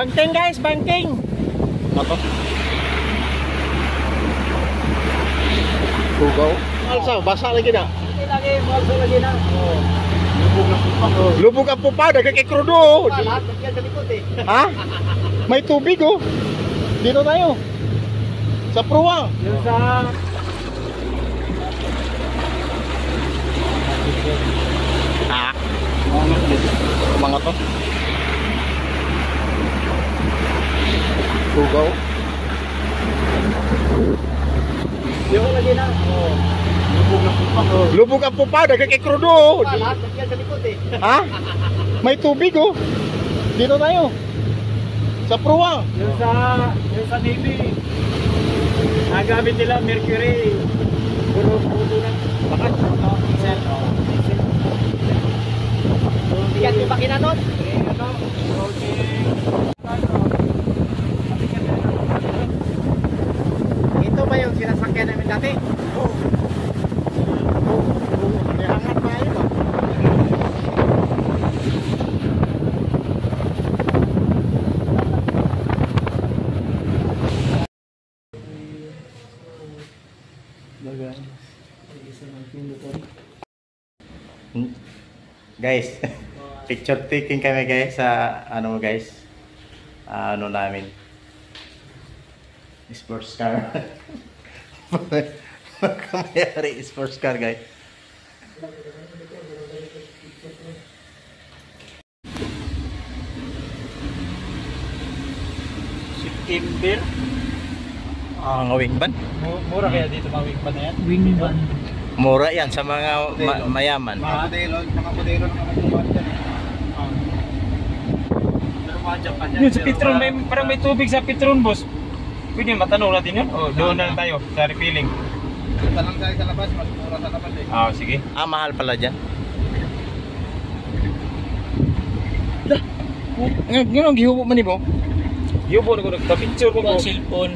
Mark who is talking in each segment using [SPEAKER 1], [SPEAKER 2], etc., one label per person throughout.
[SPEAKER 1] Banking guys, banking.
[SPEAKER 2] Ako. Sugaw. Alsa, basa lagi na.
[SPEAKER 1] Hindi lagi, balso lagi na. Oh.
[SPEAKER 2] Lubog ang pupa, dagang kay krudo.
[SPEAKER 1] Lahat yan sa likod eh.
[SPEAKER 2] Ha? May tubig oh. Dito tayo. Sa pruwang.
[SPEAKER 1] Yung sa...
[SPEAKER 2] Ah. Mga to. Sugaw.
[SPEAKER 1] Yung lagi na. Oh.
[SPEAKER 2] Lubog ang pupa, dagang kay krudo.
[SPEAKER 1] Lahat yan sa likod eh.
[SPEAKER 2] Ha? May tubig oh. Dito tayo. Sa pruwang.
[SPEAKER 1] Yung sa... Yung sa Navy. Nagamit nila Mercury. Puro puto na. Bakit? Oh, diesel. Oh, diesel. Bigat yung makina nun. Ano? Ito ba yung sinasakyan namin dati?
[SPEAKER 2] Oh. Oh. May hangat pa yun ah. Guys, picture taking kami guys sa ano guys. ah, ano namin. Sports car. Magkamayari sports car guys.
[SPEAKER 1] September.
[SPEAKER 2] Ah, nga wingman.
[SPEAKER 1] Mu- Mura kaya dito mawing pa na yan?
[SPEAKER 3] Wingman.
[SPEAKER 2] Mura yan sa mga ma- mayaman.
[SPEAKER 1] Mga modelo, mga modelo mga tuwan dyan. Pero mga Japan yan.
[SPEAKER 3] Yun sa Petron, may, parang may tubig sa Petron, boss. Pwede matanong natin yun? O, doon na lang tayo sa refilling.
[SPEAKER 1] Tanong tayo sa labas, mas mura sa labas eh.
[SPEAKER 3] Ah, sige.
[SPEAKER 2] Ah, mahal pala dyan. Nga, gano'n, gihubo man mo.
[SPEAKER 3] Yubo na ko nagpa-picture ko.
[SPEAKER 4] Ang cellphone.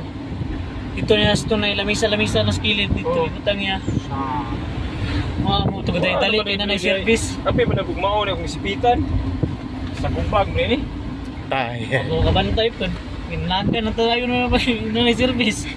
[SPEAKER 4] Dito niya sa tunay, lamisa-lamisa na skillet dito.
[SPEAKER 3] Oh.
[SPEAKER 4] Ibutang niya. Mga mo, tugod tayo tali, kaya na na service.
[SPEAKER 3] Tapi man nabugmao na akong isipitan. Sa kumbag mo ni.
[SPEAKER 2] Ay,
[SPEAKER 4] Ako kabantay po. Ginaka na tayo na na na service.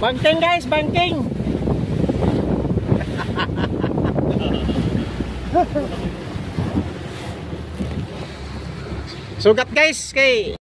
[SPEAKER 2] Banking guys, banking. Sugat guys kay